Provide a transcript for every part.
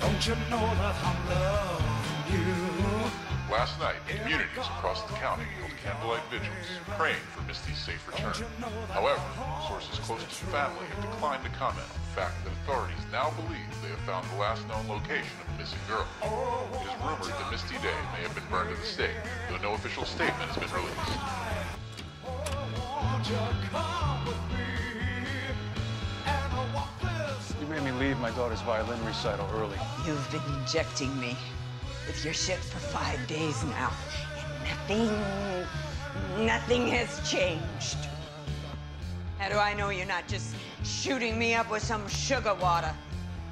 Don't you know that I'm loving you? Last night, communities across the county held candlelight vigils, praying for Misty's safe return. However, sources close to the family have declined to comment on the fact that authorities now believe they have found the last known location of the missing girl. Oh, it is rumored that Misty Day may have been burned at the stake, though no official statement has been released. Oh, You made me leave my daughter's violin recital early. You've been injecting me with your shit for five days now, and nothing, nothing has changed. How do I know you're not just shooting me up with some sugar water?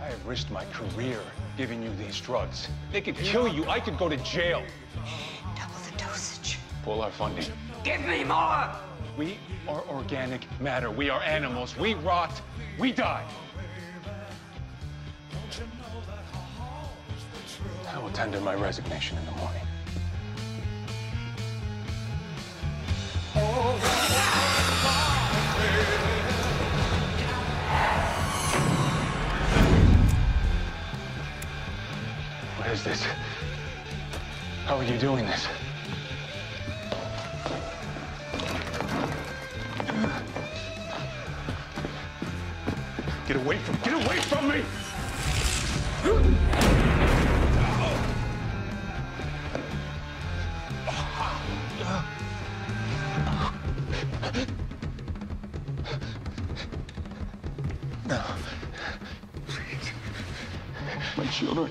I have risked my career giving you these drugs. They could kill you. I could go to jail. Double the dosage. Pull our funding. Give me more! We are organic matter. We are animals. We rot. We die. I will tender my resignation in the morning. What is this? How are you doing this? Get away from get away from me! My children.